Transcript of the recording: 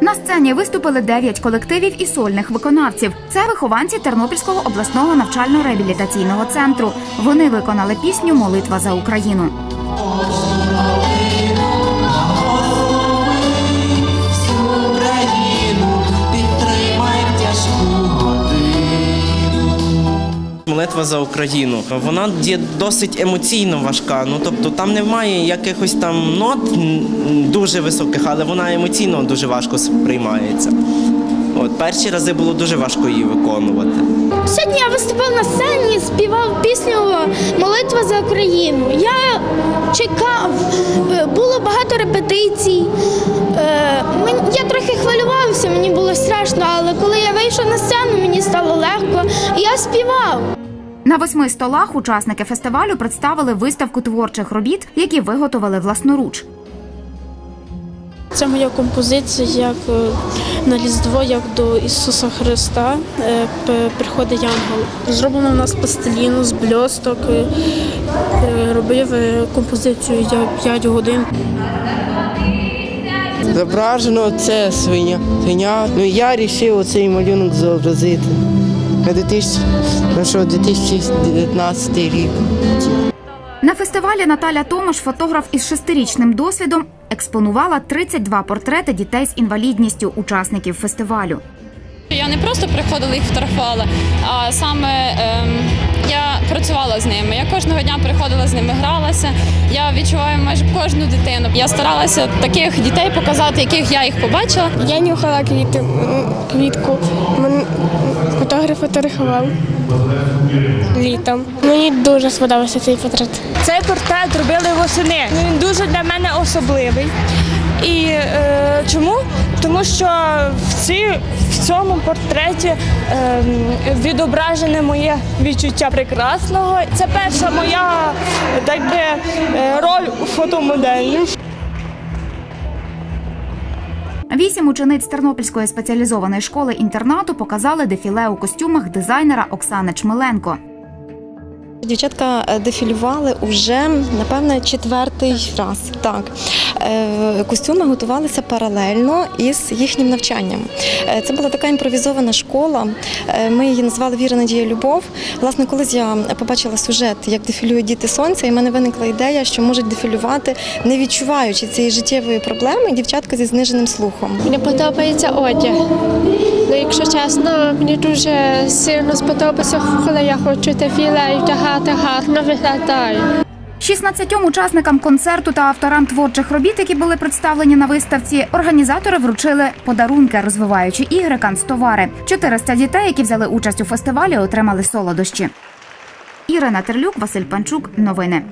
На сцені виступили дев'ять колективів і сольних виконавців. Це вихованці Тернопільського обласного навчально-реабілітаційного центру. Вони виконали пісню Молитва за Україну. Молитва за Україну. Вона є досить емоційно важка. Ну тобто там немає якихось там нот дуже високих, але вона емоційно дуже важко сприймається. От перші рази було дуже важко її виконувати. Сьогодні я виступав на сцені, співав пісню Молитва за Україну. Я чекав, було багато репетицій. Е, Я трохи хвилювався, мені було страшно, але коли я вийшов на сцену, мені стало легко. І я співав. На восьми столах учасники фестивалю представили виставку творчих робіт, які виготовили власноруч. Це моя композиція як е, на Різдво, як до Ісуса Христа е, приходить янгол. Зроблено в нас пластиліну з бльосток. е, Робив композицію я 5 годин. Зображено це свиня. свиня. Ну я вирішив цей малюнок зобразити на 2000, на що 2019 рік. На фестивалі Наталя Томаш, фотограф із шестирічним досвідом, експонувала 32 портрети дітей з інвалідністю учасників фестивалю. Я не просто приходила їх фотографувала, а саме ем, я працювала з ними. Я кожного дня приходила з ними, гралася. Я відчуваю майже кожну дитину. Я старалася таких дітей показати, яких я їх побачила. Я нюхала квіти, квітку. Фотограф фотографував літом. Мені дуже сподобався цей портрет. Цей портрет робили восени. Він дуже для мене особливий. І е, чому? Тому що в, ці, в цьому портреті е, відображене моє відчуття прекрасного. Це перша моя так би, е, роль у фотомоделі. Вісім учениць Тернопільської спеціалізованої школи інтернату показали дефіле у костюмах дизайнера Оксани Чмеленко. Дівчатка е, дефілювали уже напевне четвертий раз. Так Е, костюми готувалися паралельно із їхнім навчанням. Е, Це була така імпровізована школа. Ми її назвали Віра, Надія, Любов. Власне, колись я побачила сюжет, як дефілюють діти сонця, і в мене виникла ідея, що можуть дефілювати, не відчуваючи цієї життєвої проблеми, дівчатка зі зниженим слухом. Мені подобається одяг. Ну, якщо чесно, мені дуже сильно сподобається, коли я хочу дефіле і вдягати гарно виглядаю. 16 учасникам концерту та авторам творчих робіт, які були представлені на виставці, організатори вручили подарунки, розвиваючи ігри, канцтовари. 400 дітей, які взяли участь у фестивалі, отримали солодощі. Ірина Терлюк, Василь Панчук. Новини.